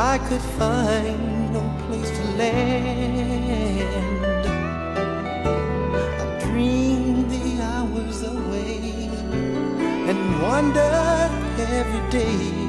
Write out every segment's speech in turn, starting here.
I could find no place to land. I dreamed the hours away and wondered every day.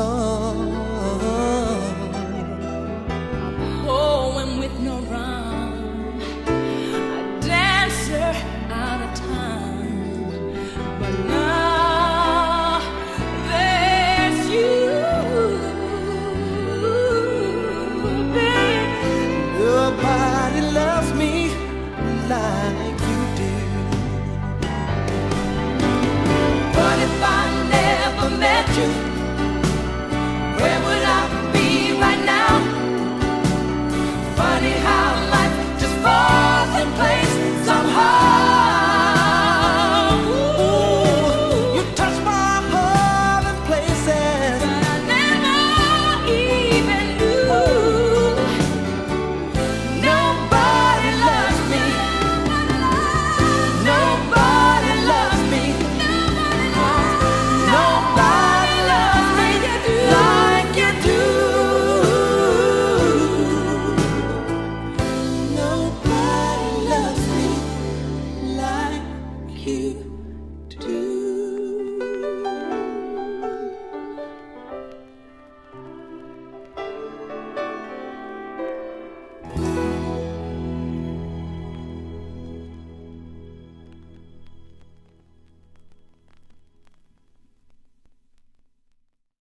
Oh. you.